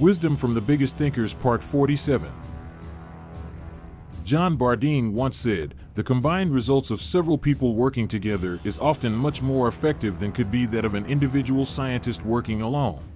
Wisdom from the Biggest Thinkers, Part 47. John Bardeen once said, The combined results of several people working together is often much more effective than could be that of an individual scientist working alone.